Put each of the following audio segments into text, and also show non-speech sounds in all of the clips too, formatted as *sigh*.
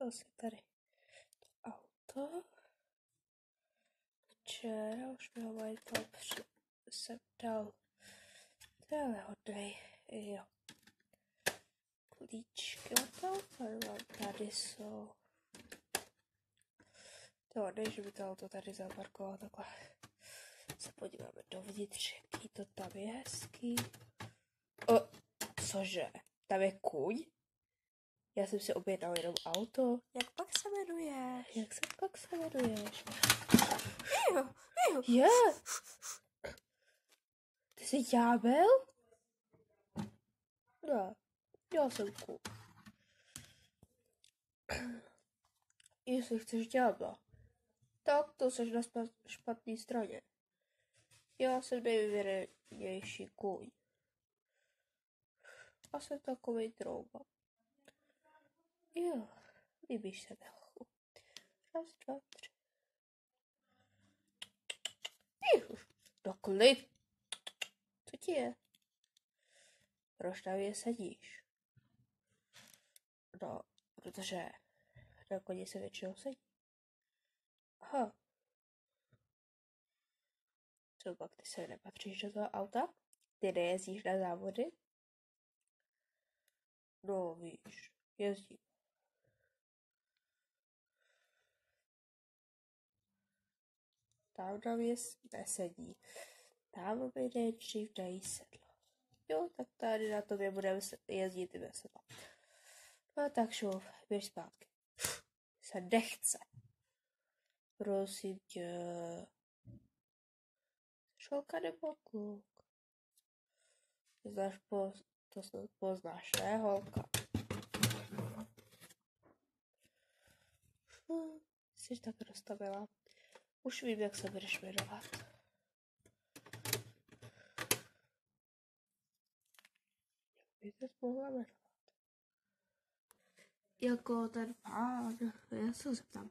Asi tady to auto. Včera už mi ho majitel jsem dal. To je ale hodnej. Jo. Klíčky od toho tady jsou. To hodnej, že by to auto tady zaparkovalo takhle. Se podíváme dovnitř, jaký to tam je hezký. O, cože? Tam je kůň? Já jsem si objednal jenom auto. Jak pak se jmenuješ? Jak se pak se jmenuješ? Jo, jo. Je. Ty jsi ďábel? Ne, já jsem kůň. Jestli chceš ďábla, tak to seš na špatné straně. Já jsem nejvyvěrenější kůň. A jsem takový trouba. Jo, líbíš se trochu. Raz, dva, tři. Juh, no klid. Co ti je? Je sedíš? No, protože na koni se většinou sedí. Aha. Co pak, ty se nepatříš do toho auta? Ty nejezdíš na závody? No, víš, jezdím. Mě nesedí. Tam mi nejdřív dají sedlo. Jo, tak tady na tobě budeme jezdit i bez sedla. No tak šup, běž zpátky. Se nechce. Prosím tě. Šolka nebo kluk? Znáš po, to snad poznáš, ne, holka? Hm, jsi tak rozstavila. Už vím, jak se budeš jmenovat. Jak by se mohla jmenovat? Jako ten pán, já se zeptám.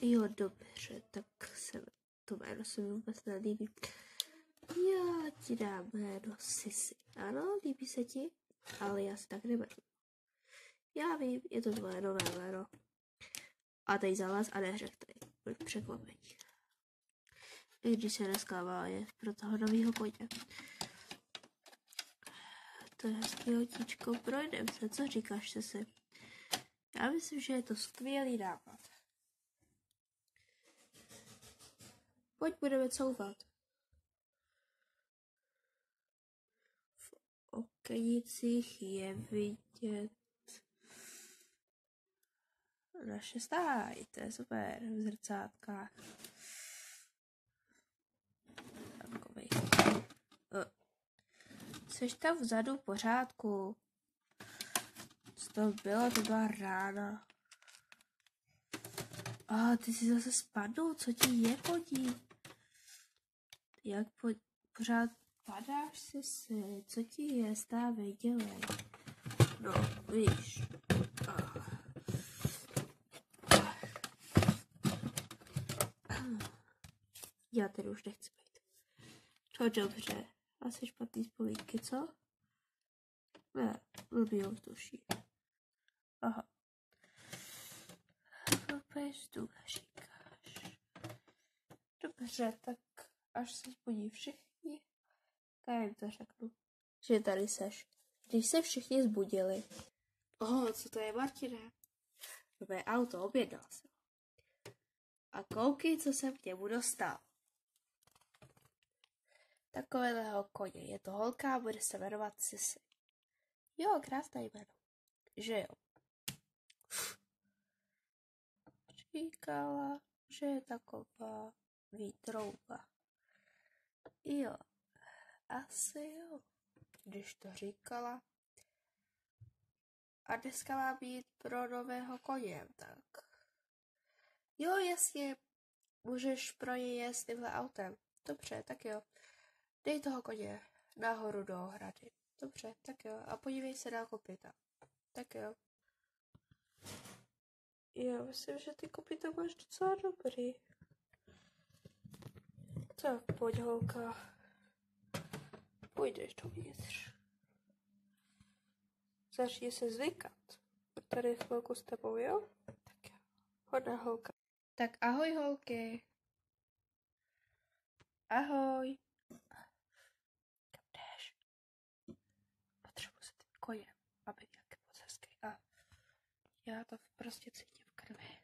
Jo, dobře, tak se to jméno se mi vůbec nelíbí. Já ti dám jméno Sisi. Ano, líbí se ti, ale já si tak neberu. Já vím, je to tvoje nové jméno. A teď za vás a neřek tady. Buď překvapení. I když se neskává je pro toho novýho koně. To je hezký otíčko, projdem se, co říkáš se si? Já myslím, že je to skvělý nápad. Pojď budeme couvat. V oknicích je vidět naše stáj, to je super, v zrcátkách. Takový. Jseš tam vzadu v pořádku? Co to bylo? To byla rána. A ty jsi zase spadl, co ti je podí? Jak po, pořád padáš si si, co ti je, stávej, dělej. No, víš. Já tedy už nechci být. To dobře. Asi špatný zpovídky, co? Ne, blbý ovzduší. Aha. Blbý tu říkáš. Dobře, tak až se zbudí všichni, já jim to řeknu, že tady seš. Když se všichni zbudili. Oho, co to je, Martine? Dobré auto, objednal jsem. A koukej, co jsem k němu dostal. Takového koně. Je to holka a bude se jmenovat Sisi. Jo, krásné jméno. Že jo. Říkala, že je taková výtrouba. Jo, asi jo, když to říkala. A dneska má být pro nového koně, tak. Jo, jasně, můžeš pro něj jet tímhle autem. Dobře, tak jo. Dej toho koně nahoru do ohrady. Dobře, tak jo. A podívej se na kopita. Tak jo. Já myslím, že ty kopita máš docela dobrý. Tak, pojď holka. Půjdeš dovnitř. Začni se zvykat. Tady chvilku s tebou, jo? Tak jo. Hodná holka. Tak ahoj holky. Ahoj. Kam jdeš? Potřebuji se tím kojem, aby nějak moc hezký. A já to prostě cítím v krvi.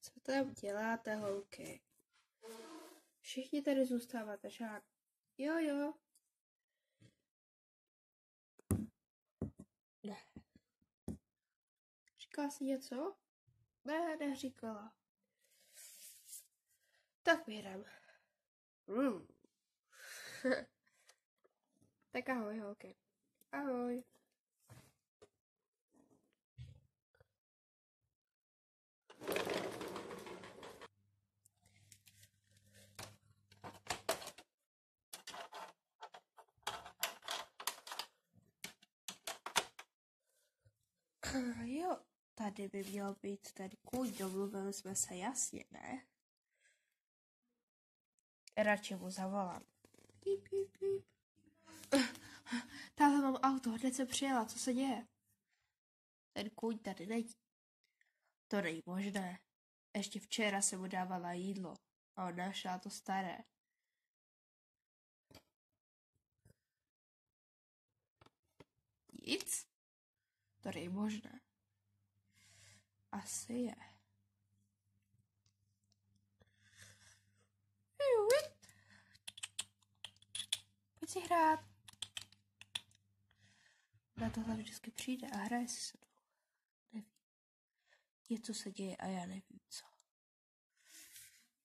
Co tam děláte, holky? Všichni tady zůstáváte, žák. Jo, jo. Ne. Říkala jsi něco? Ne, neříkala. Tak vyhrám. Mm. *laughs* tak ahoj, holky. Ahoj. Jo, tady by měl být ten kůň, domluvili jsme se jasně, ne? Radši mu zavolám. Píp, píp, píp. Mám auto, hned se přijela, co se děje? Ten kůň tady není. To není možné. Ještě včera se mu dávala jídlo a on našla to staré. Nic? To není možné. Asi je. Pojď si hrát. Na tohle vždycky přijde a hraje si se mnou. Nevím. Něco se děje a já nevím co.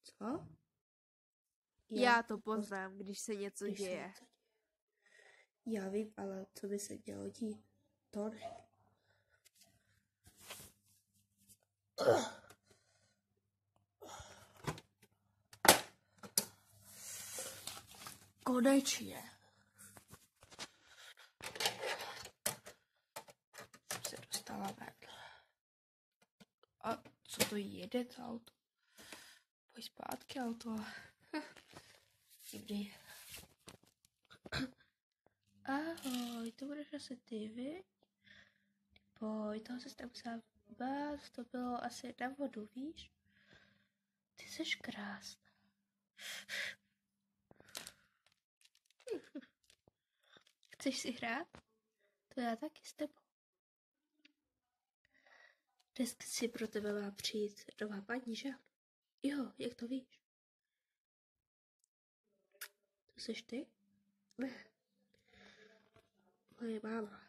Co? Já to poznám, když se něco Když se děje. něco děje. Já vím, ale co by se mělo dít? To ne. Konečně. Jsem dostala ven. A co to jede to auto? Pojď zpátky auto. *laughs* Divný. *coughs* Ahoj, to budeš asi ty? Pojď, toho se tam musela to bylo asi na vodu, víš? Ty jsi krásná. *laughs* Chceš si hrát? To já taky s tebou. Dnes si pro tebe má přijít nová paní, že? Jo, jak to víš? To jsi ty? Ne. Moje máma.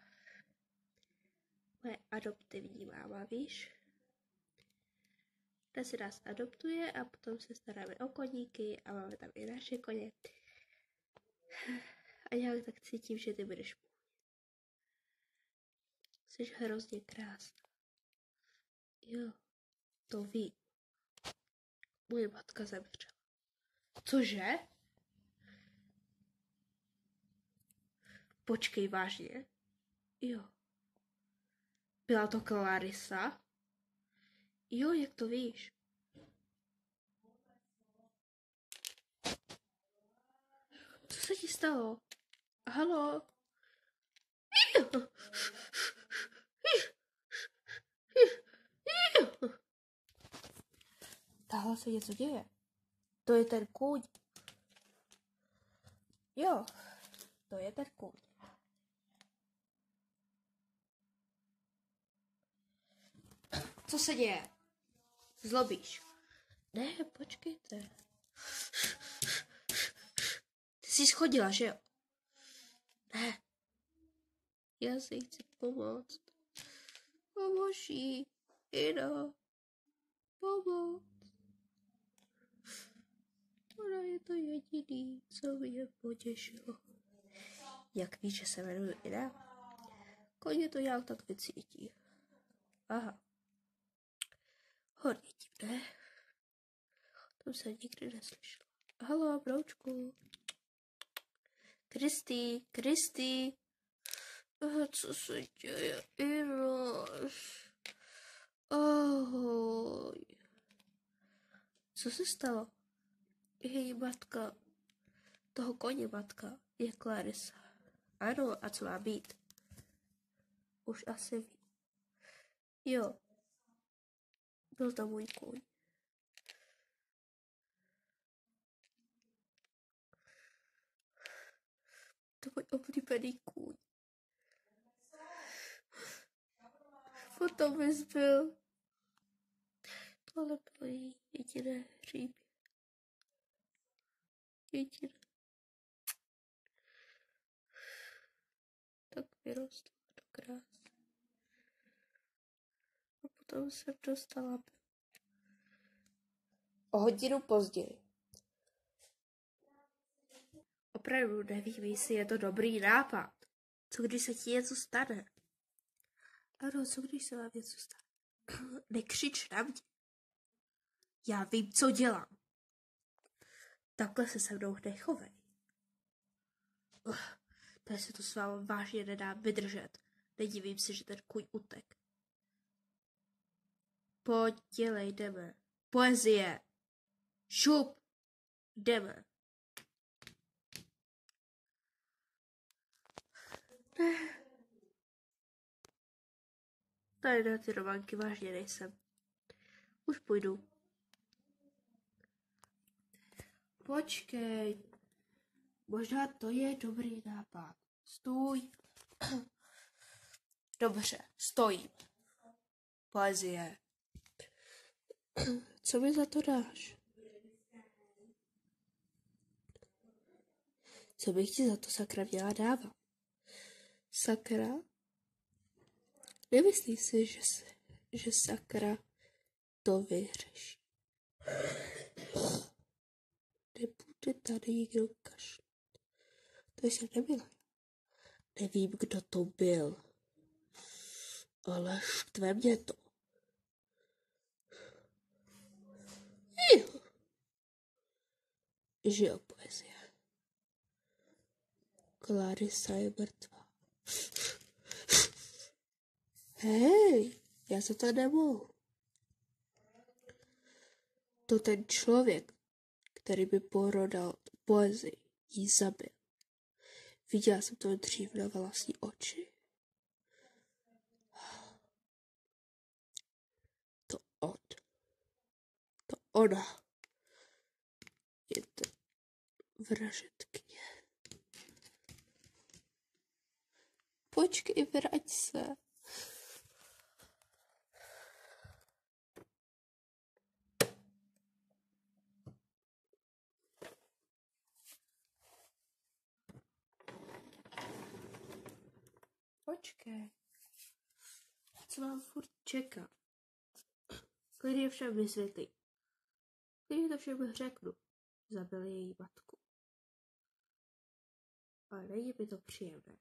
Moje adoptivní máma, víš? Ta si nás adoptuje a potom se staráme o koníky a máme tam i naše koně. A já tak cítím, že ty budeš. Jsi hrozně krásná. Jo, to ví. Moje matka zemřela. Cože? Počkej, vážně? Jo. Byla to Clarissa? Jo, jak to víš? Co se ti stalo? Halo? *laughs* Tahle se něco děje. To je ten kůň. Jo, to je ten kůň. Co se děje? Zlobíš. Ne, počkejte. Ty jsi schodila, že jo? Ne. Já si chci pomoct. Pomož Ino. Pomoc. Ona je to jediný, co mě potěšilo. Jak víš, že se jmenuji Ina? Koně to nějak tak vycítí. Aha. Hodně divné. To jsem nikdy neslyšela. Halo, broučku. Kristý, Kristý. Co se děje? Ino. Ahoj. Co se stalo? Její matka, toho koně matka, je Clarissa. Ano, a co má být? Už asi ví. Jo, byl to můj kůň. To můj oblíbený kůň. Potom bys byl. Bylo její jediné hříbě. Jediné. Tak vyrostla do krásy. A potom jsem dostala O hodinu později. Opravdu nevím, jestli je to dobrý nápad. Co když se ti něco stane? Ano, co když se vám něco stane? *coughs* Nekřič na mě. Já vím, co dělám. Takhle se se mnou nechovej. Uh, tady se to s vámi vážně nedá vydržet. Nedivím se, že ten kuň utek. Pojď, dělej, jdeme. Poezie. Šup. Jdeme. Tady na ty románky vážně nejsem. Už půjdu. Počkej. Možná to je dobrý nápad. Stůj. *clears throat* Dobře, stojím. Poezie. *clears throat* Co mi za to dáš? Co bych ti za to sakra měla dávat? Sakra? Nemyslíš si, že, že sakra to vyřeší? *clears throat* Tady nikdo kašlat. To jsem nebyla. Nevím, kdo to byl, ale štve mě to. Že jo, poezie. Clarissa je mrtvá. Hej, já se to nemohu. To ten člověk, který by porodal poezii, jí zabil. Viděla jsem to dřív na vlastní oči. To on. To ona. Je to vražetkyně. Počkej, vrať se. Počkej. Co mám furt čekat? Klidně všem vysvětlí. Klidně to všem řeknu. Zabili její matku. Ale není mi to příjemné.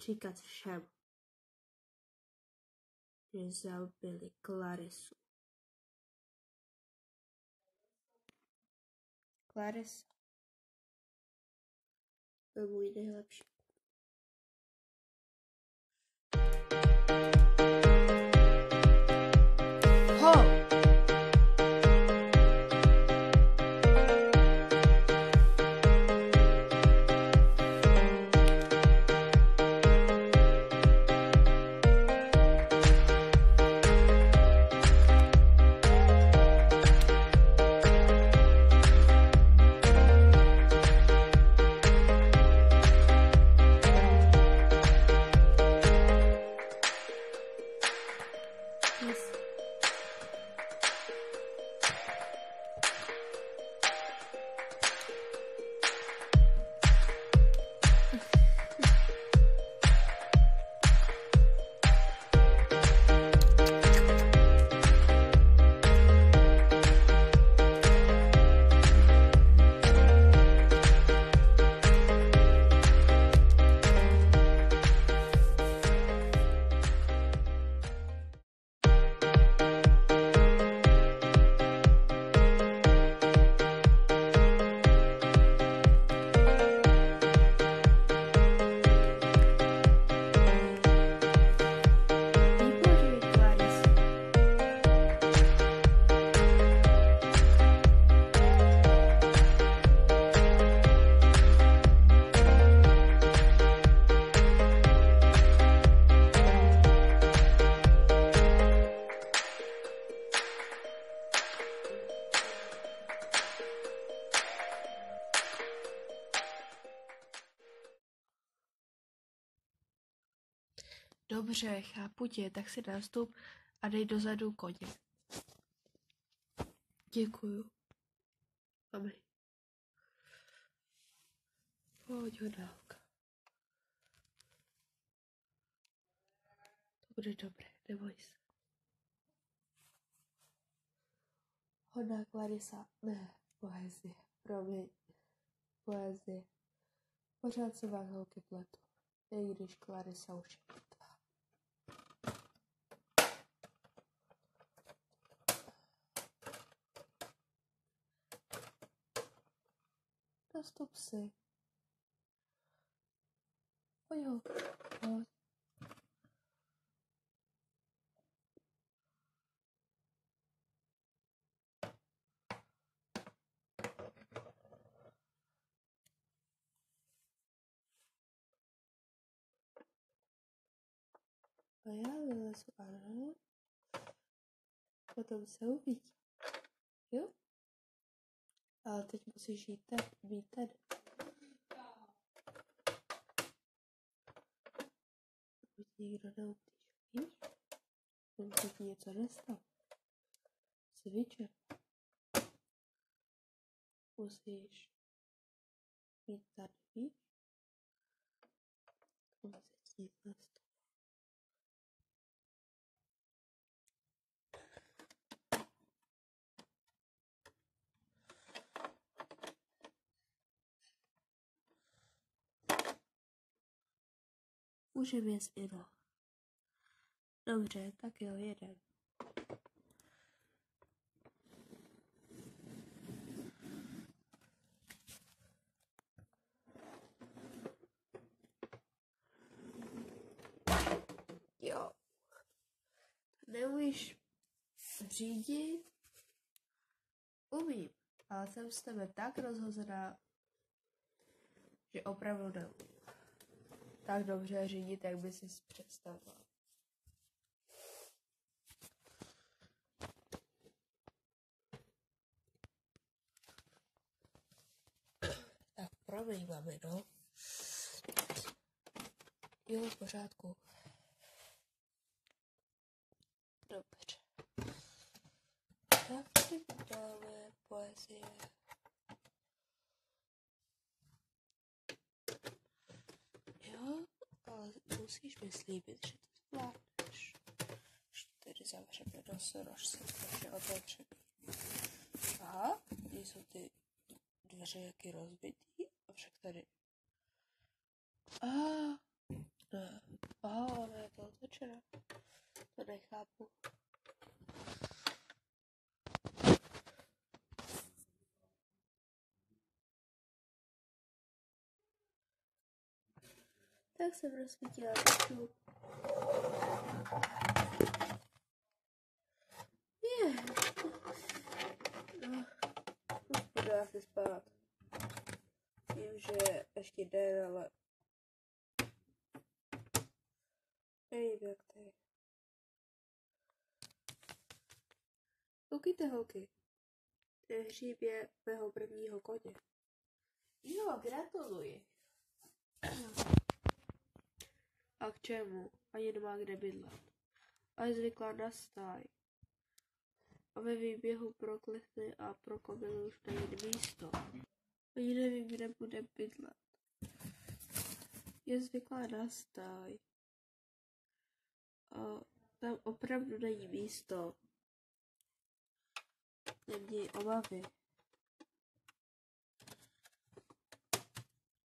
Říkat všem, že zabili Clarisu. Clarissa. Byl můj nejlepší Dobře, chápu tě, tak si nastup a dej dozadu koně. Děkuju. Mami. Pojď, hodálka. To bude dobré, neboj se. Hodná Clarisa. Ne, poezie. Promiň. Poezie. Pořád se vás holky pletu. I když Clarisa už je mrtvá. Nastup si. Pojď holky. Pojď. A já vylezu, ano. Potom se uvidí. Jo? Ale teď musíš jít tady, být tady. Pokud nikdo neublížil, víš? Pokud se ti něco nestalo. Jsi vyčerpal. Musíš být tady, víš? Aby se ti nestalo. Můžeme jet Ino. Dobře, tak jo, jeden. Jo. Neumíš řídit? Umím, ale jsem z tebe tak rozhozená, že opravdu neumím tak dobře řídit, jak by si představoval. Tak promiň, mami, no. Jo, v pořádku. Dobře. Tak si dáme poezie. Jo, ale musíš mi slíbit, že to zvládneš. Čtyři zavřeme nos, rož se otevřený. Aha, jsou ty dveře jaký rozbitý, a však tady. A, ne, aha, ne, je to otevřené. To nechápu. Tak jsem rozsvítila tu. Je. No, už budu asi spát. Vím, že je ještě den, ale nevím, jak to je. Koukejte, holky. To je hříbě mého prvního koně. Jo, gratuluji. A k čemu? Ani nemá kde bydlet. A je zvyklá na stáj. A ve výběhu proklesne a pro komilu už není místo. Ani nevím, kde bude bydlet. Je zvyklá na stáj. A tam opravdu není místo. Neměj obavy.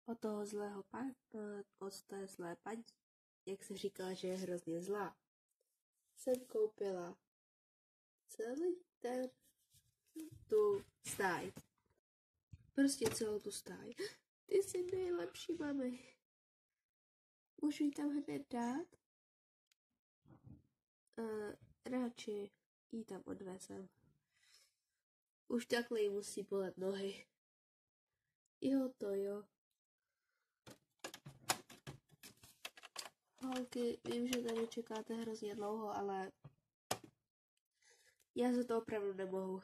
Od toho zlého pan, od té zlé paní jak se říkala, že je hrozně zlá, jsem koupila celý ten tu stáj. Prostě celou tu stáj. Ty jsi nejlepší, mami. Můžu ji tam hned dát? Uh, radši ji tam odvezem. Už takhle jí musí bolet nohy. Jo, to jo. Holky, vím, že tady čekáte hrozně dlouho, ale já za to opravdu nemohu.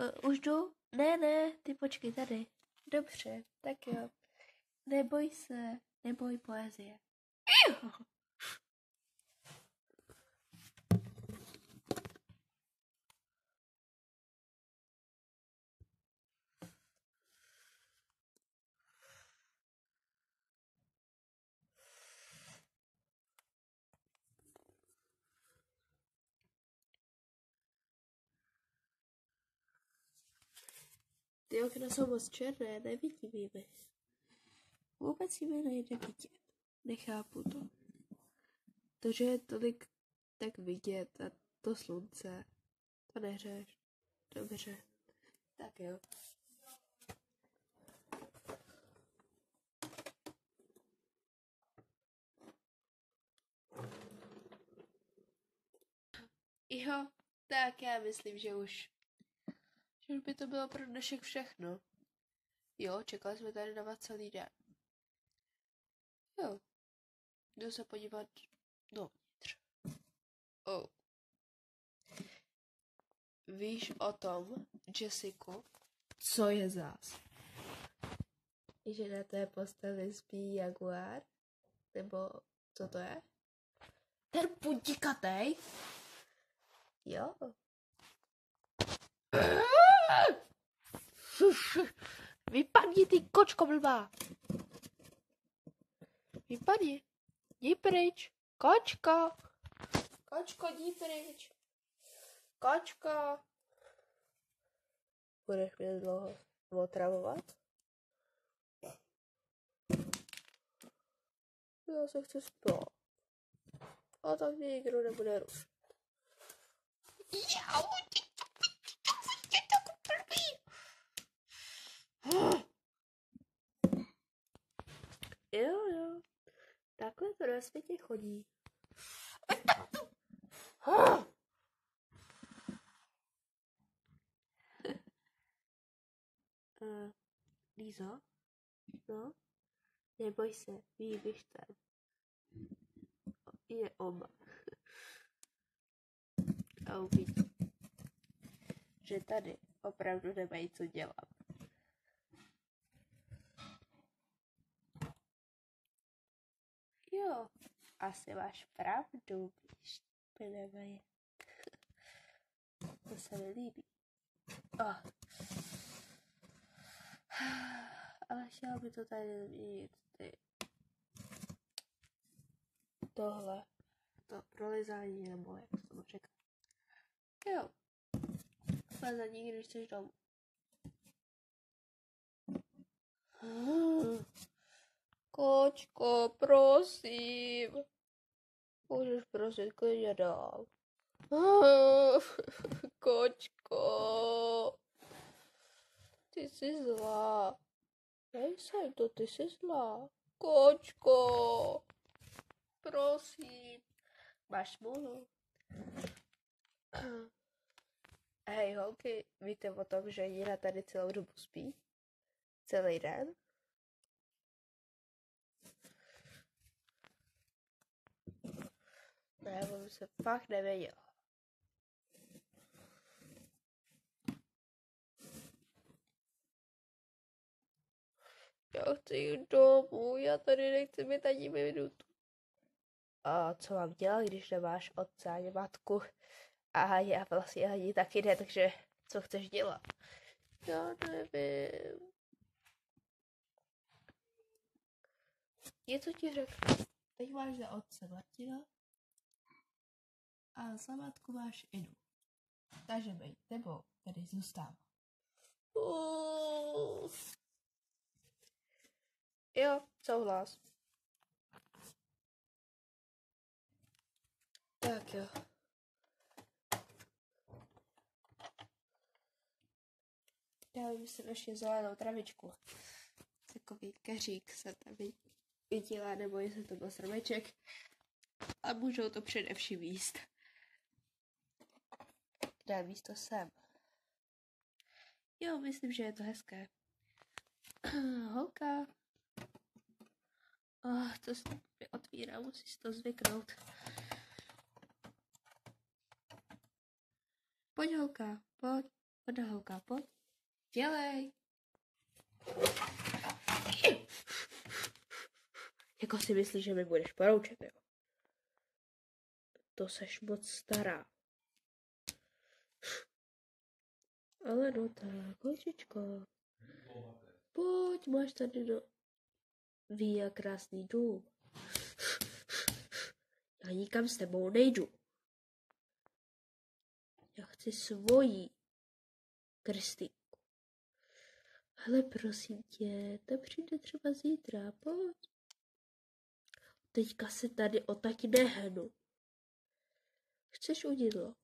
Uh, už jdu? Ne, ne, ty počkej tady. Dobře, tak jo. Neboj se, neboj poezie. Ty okna jsou moc černé, nevidím jimi. Vůbec jimi nejde vidět. Nechápu to. To, že je tolik tak vidět a to slunce, to neřeš. Dobře. Tak jo. Jo, tak já myslím, že už. Že už by to bylo pro dnešek všechno. Jo, čekali jsme tady na vás celý den. Jo. Jdu se podívat dovnitř. Oh. Víš o tom, Jessiku, Co je zás? že na té posteli spí jaguár? Nebo co to je? Ten podnikatej? Jo. *laughs* Vypadni ty kočko blbá. Vypadni. Jdi pryč. Kočko. Kočko, jdi pryč. Kočko. Budeš mě dlouho otravovat? Já se chci spát. A tak mě nikdo nebude rušit. Jau, ty ty tak blbý. Jo, jo. Takhle to na světě chodí. Uh, *laughs* Lízo? No? Neboj se, výběž ten. Je oba. *laughs* A uvidí, že tady opravdu nemají co dělat. Jo, asi máš pravdu, když nemají. *laughs* To se mi líbí. Oh. *sighs* Ale chtěla by to tady mít ty. Tohle. To prolizání, nebo jak se to říká. Jo. Slezení, když jsi domů. *gasps* Kočko, prosím. Můžeš prosit klidně dál. *laughs* Kočko. Ty jsi zlá. Nejsem to, ty jsi zlá. Kočko. Prosím. Máš smůlu. *clears throat* Hej holky, víte o tom, že Nina tady celou dobu spí? Celý den? Ne, on se fakt nevěděl. Já chci jít domů, já tady nechci být ani minutu. A co mám dělat, když nemáš otce ani matku? A já vlastně ani taky ne, takže co chceš dělat? Já nevím. Něco ti řeknu. Teď máš za otce Martina a za matku máš Idu. Takže bej, tebou tady zůstává. Uh. Jo, souhlas. Tak jo. Dali by se ještě zelenou travičku. Takový keřík se tam viděla, nebo jestli to byl srmeček. A můžou to především jíst. Dá místo sem. Jo, myslím, že je to hezké. *clears throat* Holka. Oh, to se mi otvírá, musíš to zvyknout. Pojď, holka, pojď, Pojď holka, pojď. Dělej. Jako si myslíš, že mi budeš poroučet, jo? To seš moc stará. Ale no tak, holčičko. Pojď, máš tady do... Ví, jak krásný dům. Já nikam s tebou nejdu. Já chci svojí Kristýnku. Ale prosím tě, to přijde třeba zítra, pojď. Teďka se tady o tak nehnu. Chceš udidlo?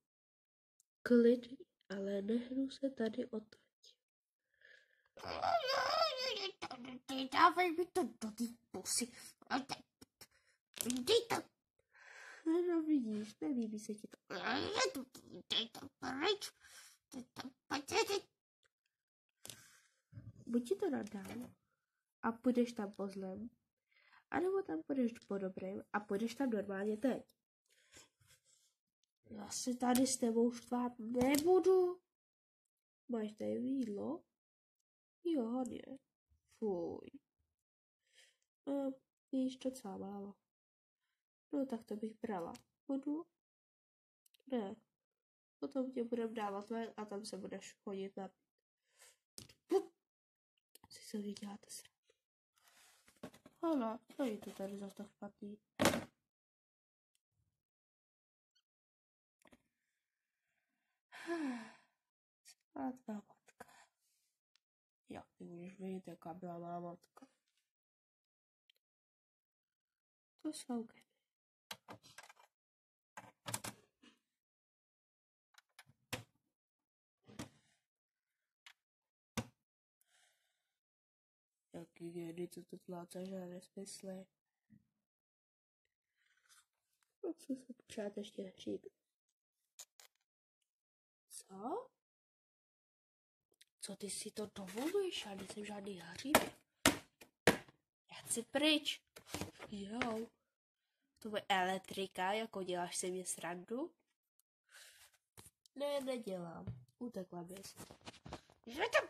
Klidně, ale nehnu se tady o tak. Dávej mi to do té pusy. Dej to. No vidíš, nelíbí se ti to. Dej to pryč. Buď ti to nadám a půjdeš tam po zlem, anebo tam půjdeš po dobrém a půjdeš tam normálně teď. Já se tady s tebou štvát nebudu. Máš tady jídlo? Jo, hodně. Fuj. No, víš, docela málo. No, tak to bych brala. Budu? Ne. Potom tě budem dávat ven a tam se budeš chodit na Si se vyděláte se. Ale, není to tady zase tak špatný. A tvá matka. Jak ty můžeš vědět, jaká byla má matka? To jsou geny. Jaký geny, co to plácáš na nesmysly? No, co ty si to dovoluješ? Já nejsem žádný hříb. Já chci pryč. Jo. To je elektrika, jako děláš si mě srandu? Ne, nedělám. Utekla bys. Že to